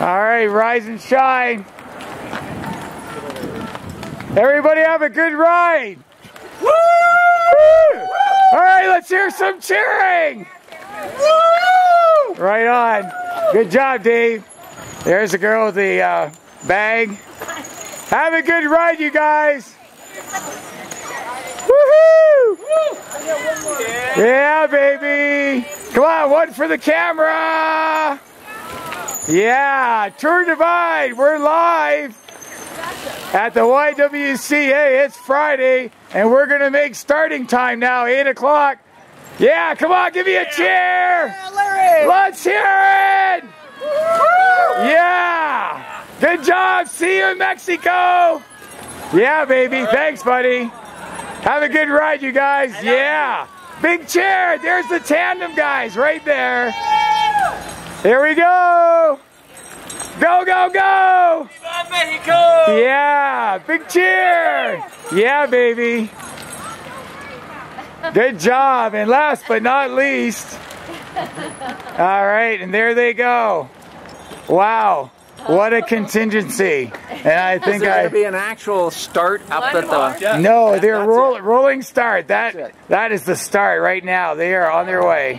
All right, rise and shine. Everybody have a good ride. All right, let's hear some cheering. Right on. Good job, Dave. There's the girl with the uh, bag. Have a good ride, you guys. Woohoo! Yeah, baby. Come on, one for the camera. Yeah, Tour Divide. We're live at the YWCA. It's Friday, and we're going to make starting time now, 8 o'clock. Yeah, come on, give me a cheer. Yeah, Let's hear it. Yeah. Good job. See you in Mexico. Yeah, baby. Thanks, buddy. Have a good ride, you guys. Yeah. Big cheer. There's the tandem guys right there. Here we go. Go, go, go. Viva Mexico. Yeah. Big cheer. Yeah, baby. Good job. And last but not least, all right, and there they go. Wow. What a contingency. And I Is think there going I to be an actual start up at the... No, they're roll, rolling start. That that is the start right now. They are on their way.